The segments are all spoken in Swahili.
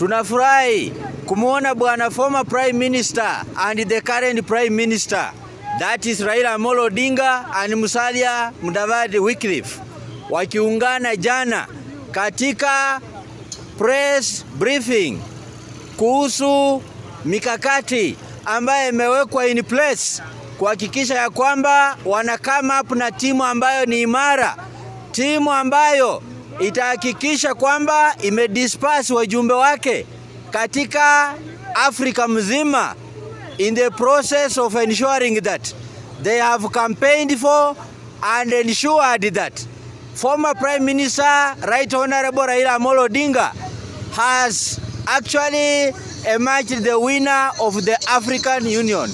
Tunafurahi kumwona bwana former prime minister and the current prime minister. That is Raila Amolo Odinga and Musalia Mudavadi Wycliffe wakiungana jana katika press briefing kuhusu mikakati ambayo imewekwa in place kuhakikisha ya kwamba wana come up na timu ambayo ni imara, timu ambayo itahakikisha kwamba imedisperse wajumbe wake katika Afrika mzima in the process of ensuring that they have campaigned for and ensured that former Prime Minister Right Honorable Raila Amolo Odinga has actually emerged the winner of the African Union.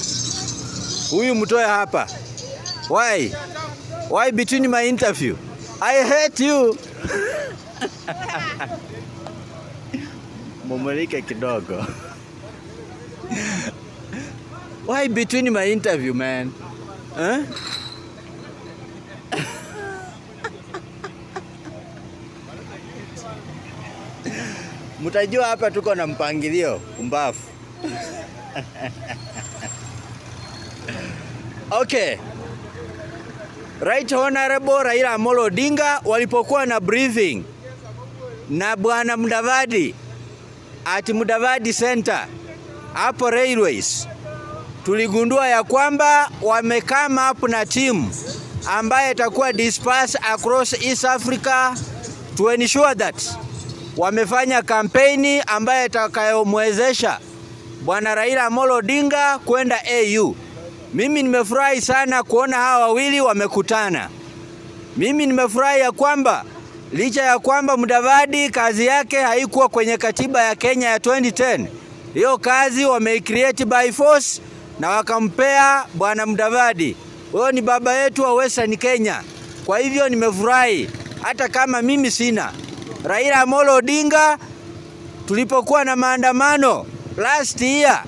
Huyu mtoe hapa. Why? Why between my interview? I hate you. Mumulike kidogo. Why between my interview, man? Huh? Mtajua hapa tuko na mpangilio mbafu. Okay. Right Honorable Raila Amolo Odinga walipokuwa na briefing na bwana Mudavadi at Mudavadi Center hapo Railways, tuligundua ya kwamba wamekama up na timu ambaye itakuwa dispersed across East Africa to ensure that wamefanya kampeni ambaye itakayomwezesha bwana Raila Amolo Odinga kwenda AU. Mimi nimefurahi sana kuona hawa wawili wamekutana. Mimi nimefurahi ya kwamba licha ya kwamba Mudavadi kazi yake haikuwa kwenye katiba ya Kenya ya 2010, hiyo kazi wameicreate by force na wakampea bwana Mudavadi. Huyo ni baba yetu wa Western Kenya. Kwa hivyo nimefurahi hata kama mimi sina. Raila Amolo Odinga tulipokuwa na maandamano last year,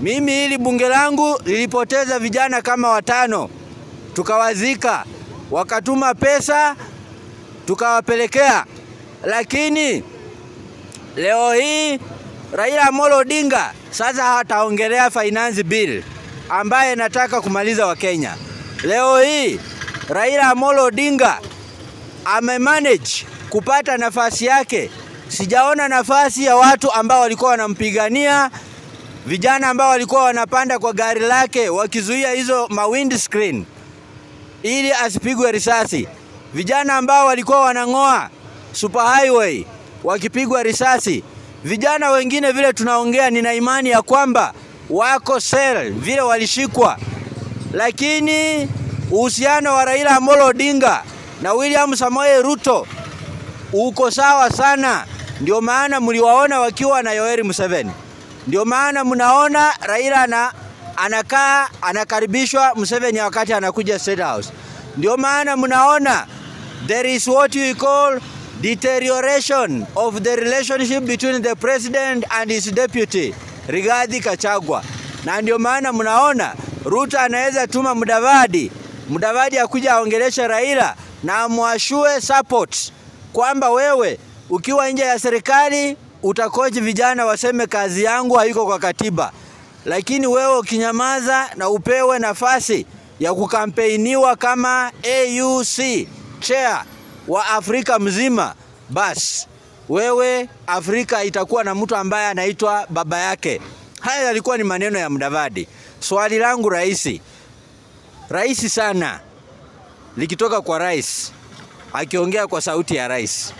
mimi hili bunge langu lilipoteza vijana kama watano, tukawazika, wakatuma pesa tukawapelekea, lakini leo hii Raila Amolo Odinga sasa hataongelea finance bill ambaye nataka kumaliza Wakenya. Leo hii Raila Amolo Odinga amemanage kupata nafasi yake. Sijaona nafasi ya watu ambao walikuwa wanampigania, vijana ambao walikuwa wanapanda kwa gari lake wakizuia hizo ma windscreen ili asipigwe risasi, vijana ambao walikuwa wanang'oa super highway wakipigwa risasi, vijana wengine vile tunaongea, nina imani ya kwamba wako sel vile walishikwa, lakini uhusiano wa Raila Amolo Odinga na William Samoei Ruto uko sawa sana. Ndio maana mliwaona wakiwa na Yoweri Museveni, ndio maana mnaona Raila na anakaa anakaribishwa Museveni wakati anakuja State House. Ndio maana mnaona there is what we call deterioration of the relationship between the president and his deputy Rigathi Gachagua, na ndio maana mnaona Ruto anaweza tuma Mudavadi, Mudavadi akuja aongeleshe Raila na amwashue support kwamba wewe ukiwa nje ya serikali utakoji vijana waseme kazi yangu haiko kwa katiba, lakini wewe ukinyamaza na upewe nafasi ya kukampeiniwa kama AUC chair wa Afrika mzima, basi wewe Afrika itakuwa na mtu ambaye anaitwa baba yake. Haya yalikuwa ni maneno ya mdavadi Swali langu rahisi, rahisi sana, likitoka kwa rais akiongea kwa sauti ya rais.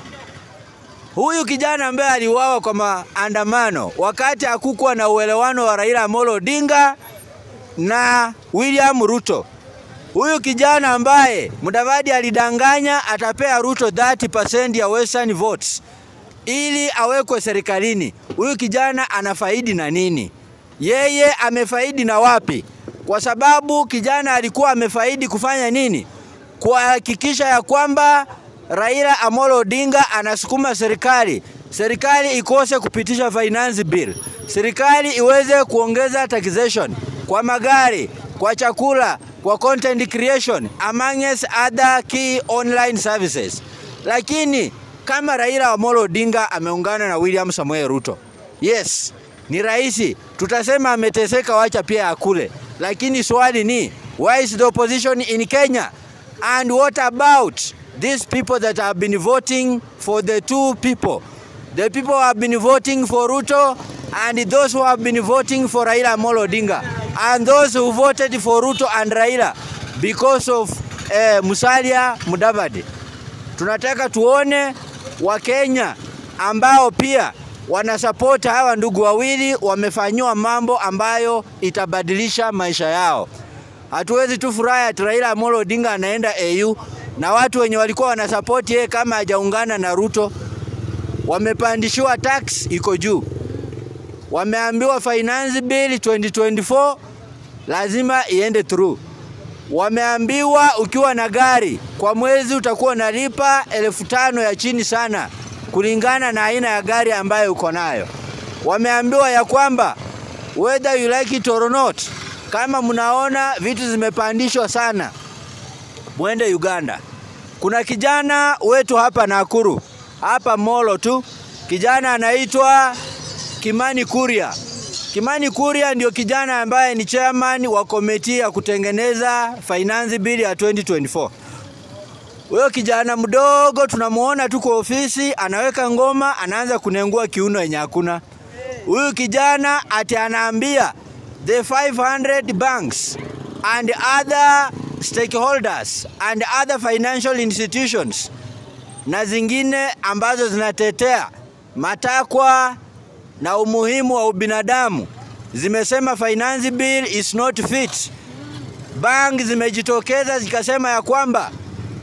Huyu kijana ambaye aliuawa kwa maandamano wakati hakukuwa na uelewano wa Raila Amolo Odinga na William Ruto. Huyu kijana ambaye Mudavadi alidanganya atapea Ruto 30% ya Western votes ili awekwe serikalini. Huyu kijana anafaidi na nini? Yeye amefaidi na wapi? Kwa sababu kijana alikuwa amefaidi kufanya nini? Kuhakikisha ya kwamba Raila Amolo Odinga anasukuma serikali, serikali ikose kupitisha finance bill, serikali iweze kuongeza taxation kwa magari, kwa chakula, kwa content creation amongst other key online services. Lakini kama Raila Amolo Odinga ameungana na William Samoei Ruto, Yes, ni rahisi, tutasema ameteseka, wacha pia akule, lakini swali ni why is the opposition in Kenya? And what about these people that have been voting for the two people the people who have been voting for Ruto and those who have been voting for Raila Amolo Odinga and those who voted for Ruto and Raila because of eh, Musalia Mudavadi. Tunataka tuone Wakenya ambao pia wanasapoti hawa ndugu wawili wamefanyiwa mambo ambayo itabadilisha maisha yao. Hatuwezi tu furahi ati Raila Amolo Odinga anaenda AU na watu wenye walikuwa wanasapoti yeye kama hajaungana na Ruto wamepandishiwa tax iko juu, wameambiwa finance bill 2024 lazima iende through. Wameambiwa ukiwa na gari kwa mwezi utakuwa unalipa elfu tano ya chini sana kulingana na aina ya gari ambayo uko nayo. Wameambiwa ya kwamba whether you like it or not, kama mnaona vitu zimepandishwa sana, mwende Uganda. Kuna kijana wetu hapa Nakuru, hapa Molo tu, kijana anaitwa Kimani Kuria. Kimani Kuria ndio kijana ambaye ni chairman wa komiti ya kutengeneza finance bill ya 2024. Huyo kijana mdogo tunamuona tu kwa ofisi, anaweka ngoma, anaanza kunengua kiuno yenye hakuna. Huyu kijana ati anaambia the 500 banks and other stakeholders and other financial institutions na zingine ambazo zinatetea matakwa na umuhimu wa ubinadamu zimesema finance bill is not fit. Bank zimejitokeza zikasema ya kwamba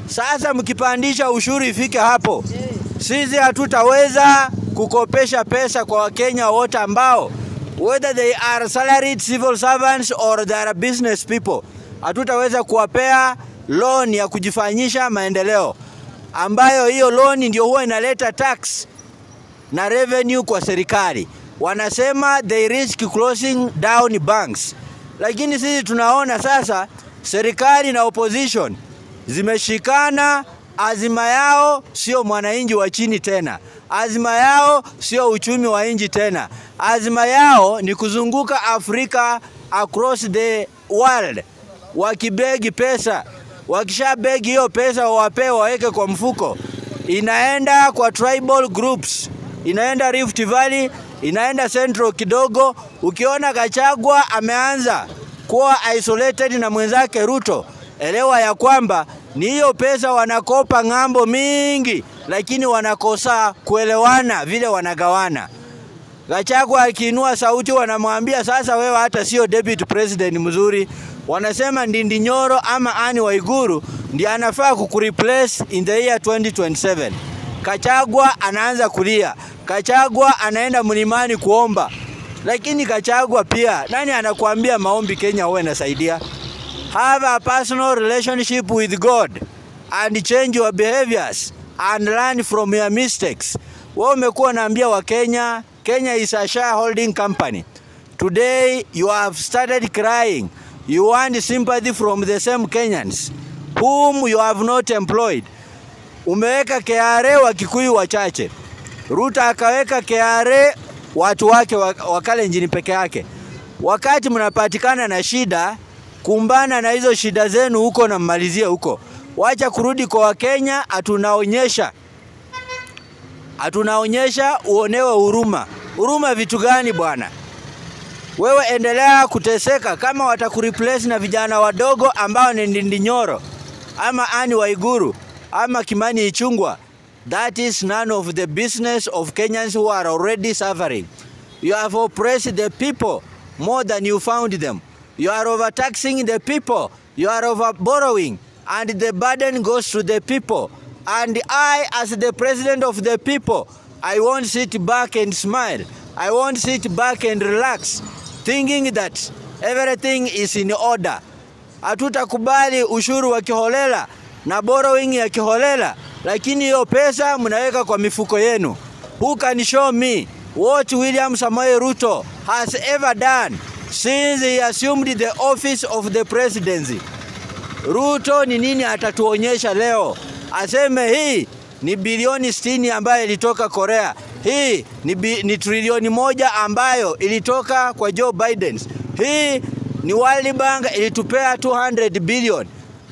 sasa mkipandisha ushuru ifike hapo, sisi hatutaweza kukopesha pesa kwa Wakenya wote ambao whether they are salaried civil servants or they are business people, hatutaweza kuwapea loan ya kujifanyisha maendeleo, ambayo hiyo loan ndio huwa inaleta tax na revenue kwa serikali. Wanasema they risk closing down banks, lakini sisi tunaona sasa serikali na opposition zimeshikana. Azima yao sio mwananchi wa chini tena, azima yao sio uchumi wa nchi tena, azima yao ni kuzunguka Afrika across the world wakibegi pesa. wakisha begi hiyo pesa wawapee, waweke kwa mfuko, inaenda kwa tribal groups, inaenda Rift Valley, inaenda Central kidogo. Ukiona Gachagua ameanza kuwa isolated na mwenzake Ruto, elewa ya kwamba ni hiyo pesa wanakopa ng'ambo mingi, lakini wanakosa kuelewana vile wanagawana. Gachagua akiinua sauti, wanamwambia sasa, wewe hata sio deputy president mzuri. Wanasema Ndindi Nyoro ama Anne Waiguru ndiye anafaa kukureplace in the year 2027. Kachagwa anaanza kulia, Kachagwa anaenda mlimani kuomba, lakini Kachagwa pia, nani anakuambia maombi Kenya huwa inasaidia? Have a personal relationship with God and change your behaviors and learn from your mistakes. Wewe umekuwa unaambia wa Kenya is a shareholding company. Today you have started crying. You want sympathy from the same Kenyans whom you have not employed. Umeweka KRA wa Kikuyu wachache, Ruto akaweka KRA watu wake wakale njini peke yake. Wakati mnapatikana na shida, kumbana na hizo shida zenu huko na mmalizie huko. Wacha kurudi kwa Wakenya, hatunaonyesha hatunaonyesha uonewe huruma. Huruma vitu gani bwana? Wewe endelea kuteseka. Kama watakureplace na vijana wadogo ambao ni Ndindinyoro ama Ani Waiguru ama Kimani Ichungwa, that is none of the business of Kenyans who are already suffering. You have oppressed the people more than you found them. You are overtaxing the people. You are over borrowing, and the burden goes to the people. And I, as the president of the people, I won't sit back and smile. I won't sit back and relax, thinking that everything is in order. Hatutakubali ushuru wa kiholela na borrowing ya kiholela, lakini hiyo pesa mnaweka kwa mifuko yenu. Who can show me what William Samoei Ruto has ever done since he assumed the office of the presidency? Ruto ni nini atatuonyesha leo? Aseme hii ni bilioni 60 ambayo ilitoka Korea Hii ni, bi, ni trilioni moja ambayo ilitoka kwa Joe Biden. Hii ni World Bank ilitupea 200 billion.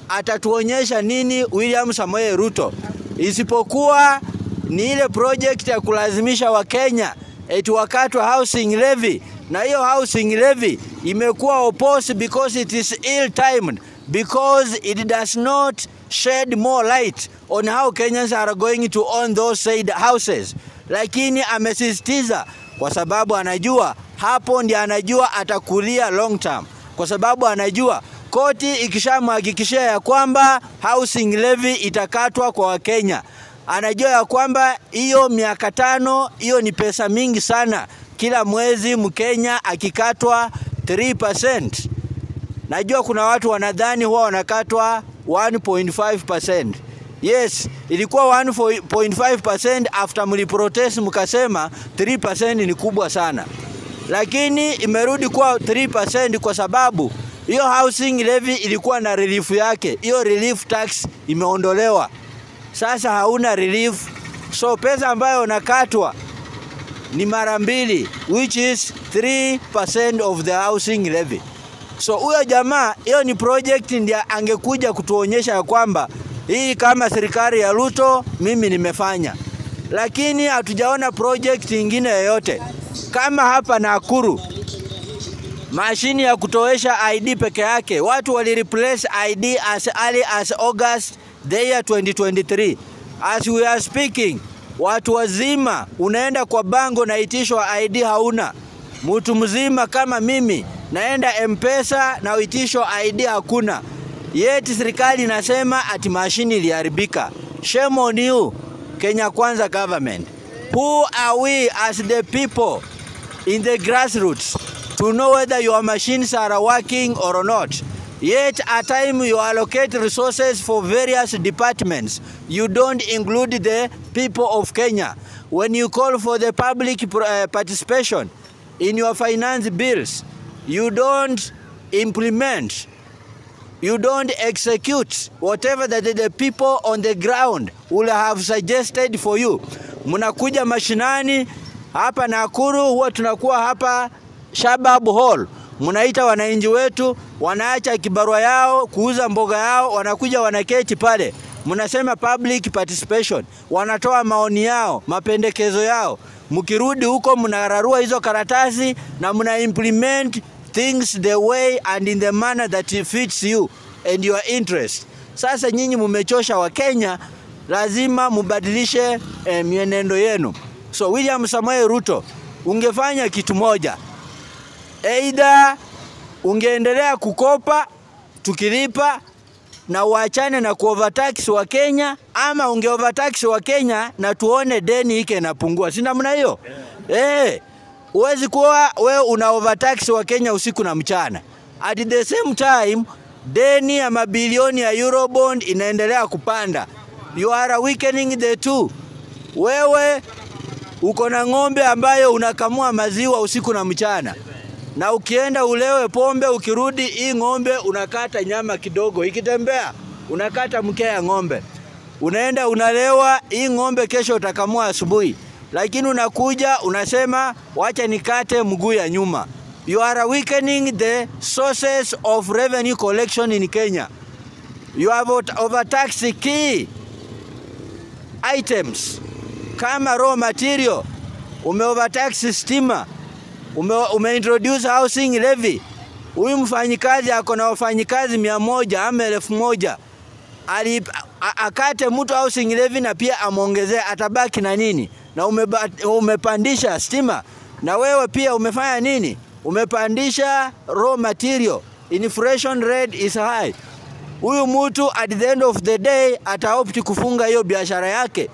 Atatuonyesha nini William Samoei Ruto isipokuwa ni ile project ya kulazimisha Wakenya eti wakatwa housing levy, na hiyo housing levy imekuwa opposed because it is ill timed because it does not shed more light on how Kenyans are going to own those said houses, lakini amesisitiza kwa sababu anajua hapo ndi anajua atakulia long term, kwa sababu anajua koti ikishamhakikishia ya kwamba housing levy itakatwa kwa Wakenya, anajua ya kwamba hiyo miaka tano, hiyo ni pesa mingi sana. Kila mwezi Mkenya akikatwa 3%. Najua kuna watu wanadhani huwa wanakatwa 1.5%. Yes, ilikuwa 1.5% after mliprotest mkasema 3% ni kubwa sana, lakini imerudi kuwa 3% kwa sababu hiyo housing levy ilikuwa na relief yake. Hiyo relief tax imeondolewa, sasa hauna relief, so pesa ambayo unakatwa ni mara mbili, which is 3% of the housing levy. So huyo jamaa, hiyo ni project ndiye angekuja kutuonyesha ya kwamba hii kama serikali ya Ruto mimi nimefanya, lakini hatujaona project ingine yoyote kama hapa Nakuru mashini ya kutoesha ID peke yake, watu wali replace ID as early as August the year 2023. As we are speaking, watu wazima unaenda kwa bango naitishwa ID hauna. Mtu mzima kama mimi naenda M-Pesa na uitishwa ID hakuna. Yeti serikali inasema ati mashini iliharibika. Shame on you, Kenya Kwanza government. Who are we as the people in the grassroots to know whether your machines are working or not? Yet at time you allocate resources for various departments. You don't include the people of Kenya. When you call for the public uh, participation in your finance bills, you don't implement you don't execute whatever that the people on the ground will have suggested for you. Mnakuja mashinani hapa Nakuru, huwa tunakuwa hapa Shabab Hall, mnaita wananchi wetu, wanaacha kibarua yao kuuza mboga yao, wanakuja wanaketi pale, mnasema public participation, wanatoa maoni yao, mapendekezo yao. Mkirudi huko mnararua hizo karatasi na mna implement things the way and in the manner that it fits you and your interest. Sasa nyinyi mumechosha Wakenya, lazima mubadilishe eh, mienendo yenu. So William Samoei Ruto, ungefanya kitu moja, either ungeendelea kukopa tukilipa na uachane na kuovertax wa Kenya, ama unge overtax wa Kenya na tuone deni ike inapungua, si namna hiyo? Yeah. Eh, uwezi kuwa wewe una overtax wa Kenya usiku na mchana. At the same time deni ya mabilioni ya Eurobond inaendelea kupanda. You are weakening the two. Wewe uko na ng'ombe ambayo unakamua maziwa usiku na mchana, na ukienda ulewe pombe, ukirudi hii ng'ombe unakata nyama kidogo, ikitembea unakata mkia ya ng'ombe, unaenda unalewa hii ng'ombe, kesho utakamua asubuhi. Lakini unakuja unasema wacha nikate mguu ya nyuma. You are weakening the sources of revenue collection in Kenya. You have overtaxed key items. Kama raw material, umeovertax stima, ume, housing levy. Huyu mfanyikazi ako na wafanyikazi mia moja ama elfu moja ali akate mtu housing levy na pia amwongezee, atabaki na nini? na umeba, umepandisha stima na wewe pia umefanya nini? Umepandisha raw material, inflation rate is high. Huyu mtu at the end of the day ataopti kufunga hiyo biashara yake,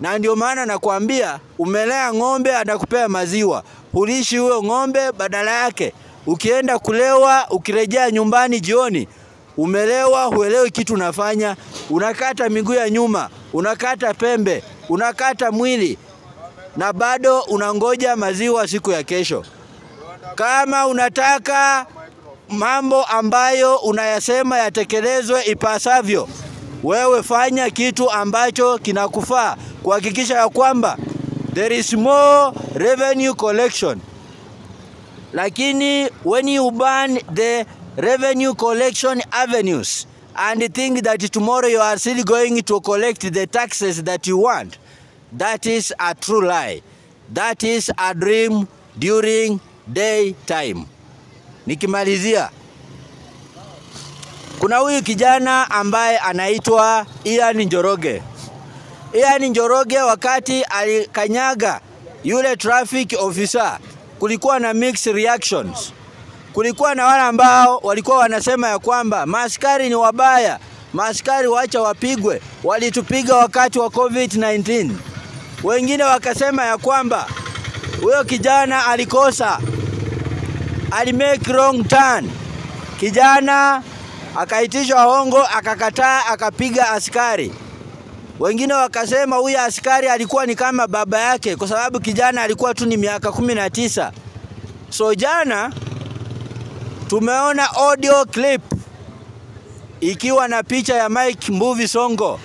na ndio maana nakwambia, umelea ng'ombe anakupea maziwa, hulishi huyo ng'ombe, badala yake. Ukienda kulewa, ukirejea nyumbani jioni umelewa, huelewi kitu unafanya, unakata miguu ya nyuma, unakata pembe, unakata mwili na bado unangoja maziwa siku ya kesho. Kama unataka mambo ambayo unayasema yatekelezwe ipasavyo, wewe fanya kitu ambacho kinakufaa kuhakikisha ya kwamba there is more revenue collection. Lakini when you ban the revenue collection avenues and think that tomorrow you are still going to collect the taxes that you want, that is a true lie. That is a dream during day time Nikimalizia, kuna huyu kijana ambaye anaitwa Ian Njoroge. Ian Njoroge wakati alikanyaga yule traffic officer, kulikuwa na mixed reactions. Kulikuwa na wale ambao walikuwa wanasema ya kwamba maaskari ni wabaya, maaskari wacha wapigwe, walitupiga wakati wa COVID-19. Wengine wakasema ya kwamba huyo kijana alikosa, alimake wrong turn. Kijana akaitishwa hongo, akakataa, akapiga askari. Wengine wakasema huyu askari alikuwa ni kama baba yake, kwa sababu kijana alikuwa tu ni miaka kumi na tisa. So jana tumeona audio clip ikiwa na picha ya Mike Mbuvi Songo,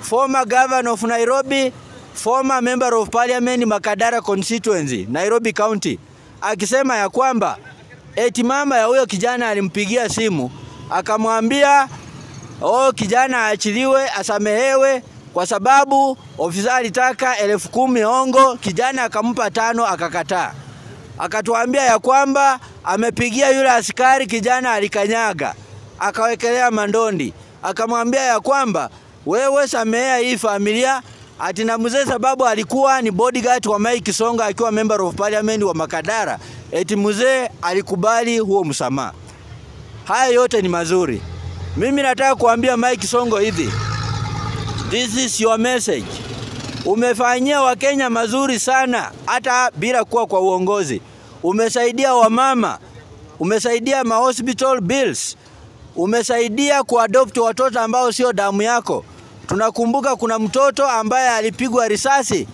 former governor of Nairobi, former member of parliament Makadara constituency, Nairobi County, akisema ya kwamba eti mama ya huyo kijana alimpigia simu akamwambia oh, kijana aachiliwe, asamehewe kwa sababu ofisa alitaka elfu kumi hongo, kijana akampa tano akakataa. Akatuambia ya kwamba amepigia yule askari, kijana alikanyaga, akawekelea mandondi, akamwambia ya kwamba wewe samehea hii familia ati na mzee, sababu alikuwa ni bodyguard wa Mike Songa akiwa member of parliament wa Makadara, eti mzee alikubali huo msamaha. Haya yote ni mazuri. Mimi nataka kuambia Mike Songo hivi, this is your message. Umefanyia Wakenya mazuri sana, hata bila kuwa kwa uongozi. Umesaidia wamama, umesaidia ma hospital bills, umesaidia kuadopt watoto ambao sio damu yako. Tunakumbuka kuna mtoto ambaye alipigwa risasi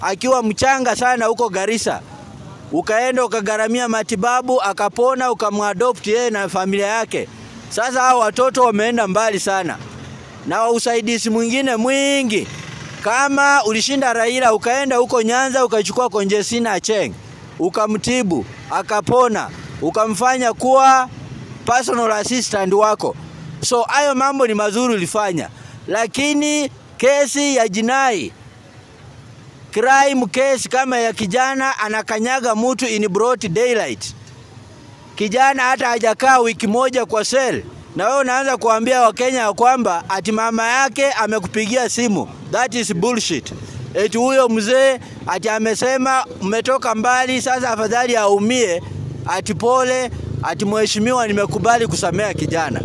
akiwa mchanga sana huko Garissa, ukaenda ukagharamia matibabu, akapona, ukamwadopt yeye na familia yake. Sasa hao watoto wameenda mbali sana, na usaidizi mwingine mwingi. Kama ulishinda Raila ukaenda huko Nyanza ukachukua Konjesina Acheng. Ukamtibu akapona, ukamfanya kuwa personal assistant wako. So hayo mambo ni mazuri ulifanya, lakini kesi ya jinai crime case kama ya kijana anakanyaga mtu in broad daylight, kijana hata hajakaa wiki moja kwa sel, na wewe unaanza kuambia Wakenya ya kwamba ati mama yake amekupigia simu. That is bullshit. Eti huyo mzee ati amesema mmetoka mbali, sasa afadhali aumie, ati pole, ati mheshimiwa, nimekubali kusamea kijana.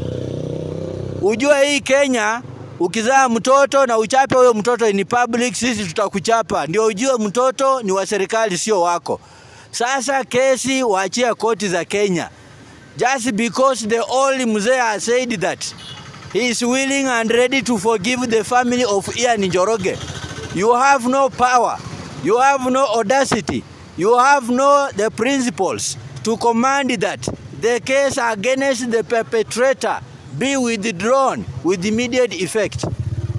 Ujue hii Kenya ukizaa mtoto na uchape huyo mtoto ni public, sisi tutakuchapa. Ndio ujue mtoto ni wa serikali, sio wako. Sasa kesi waachia koti za Kenya, just because the only mzee has said that he is willing and ready to forgive the family of Ian Njoroge. You have no power, you have no audacity, you have no the principles to command that the case against the perpetrator be withdrawn with immediate effect.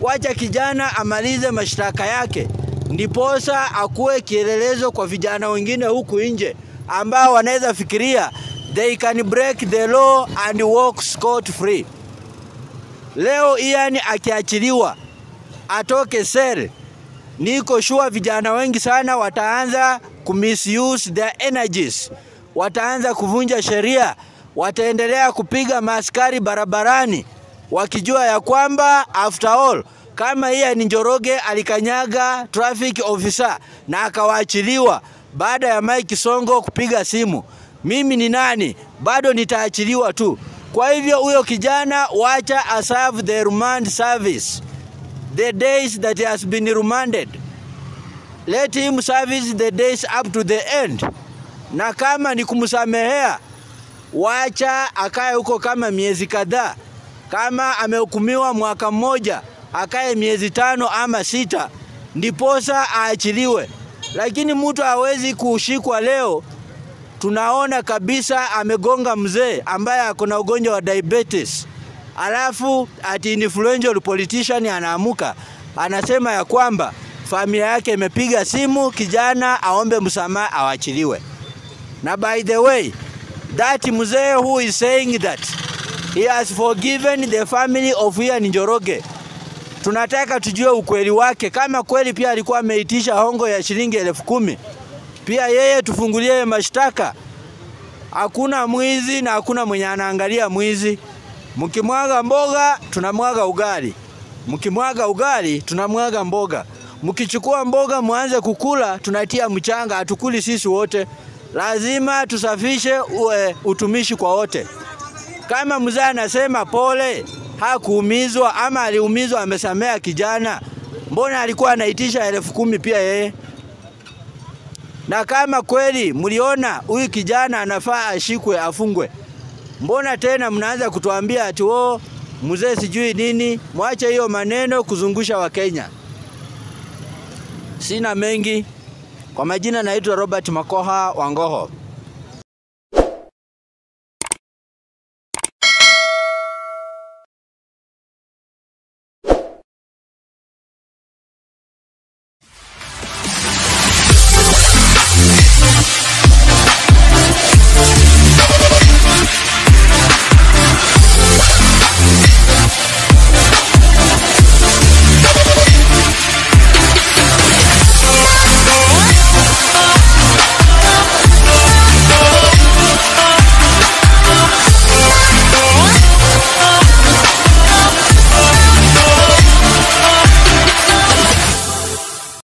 Wacha kijana amalize mashtaka yake, ndiposa akuwe kielelezo kwa vijana wengine huku nje ambao wanaweza fikiria they can break the law and walk scot free. Leo Ian akiachiliwa atoke sel, niko shua vijana wengi sana wataanza kumisuse their energies, wataanza kuvunja sheria, wataendelea kupiga maaskari barabarani wakijua ya kwamba after all kama Ian Njoroge alikanyaga traffic officer na akawaachiliwa baada ya Mike Songo kupiga simu, mimi ni nani? Bado nitaachiliwa tu. Kwa hivyo huyo kijana wacha aserve the remand service the days that he has been remanded, let him service the days up to the end, na kama ni kumsamehea wacha akae huko kama miezi kadhaa. Kama amehukumiwa mwaka mmoja, akae miezi tano ama sita, ndiposa aachiliwe. Lakini mtu hawezi kushikwa leo. Tunaona kabisa amegonga mzee ambaye ako na ugonjwa wa diabetes, alafu ati influential politician anaamuka anasema ya kwamba familia yake imepiga simu, kijana aombe msamaha, awachiliwe. Na by the way, that mzee who is saying that he has forgiven the family of Ian Njoroge, tunataka tujue ukweli wake, kama kweli pia alikuwa ameitisha hongo ya shilingi elfu kumi pia yeye tufungulie mashtaka. Hakuna mwizi na hakuna mwenye anaangalia mwizi. Mkimwaga mboga tunamwaga ugali, mkimwaga ugali tunamwaga mboga, mkichukua mboga mwanze kukula tunatia mchanga, hatukuli sisi wote. Lazima tusafishe ue, utumishi kwa wote. Kama mzee anasema pole, hakuumizwa ama aliumizwa, amesamea kijana, mbona alikuwa anaitisha elfu kumi pia yeye? Na kama kweli mliona huyu kijana anafaa ashikwe afungwe, mbona tena mnaanza kutuambia ati oh, mzee sijui nini? Mwache hiyo maneno kuzungusha Wakenya. Sina mengi. Kwa majina naitwa Robert Makoha Wangoho.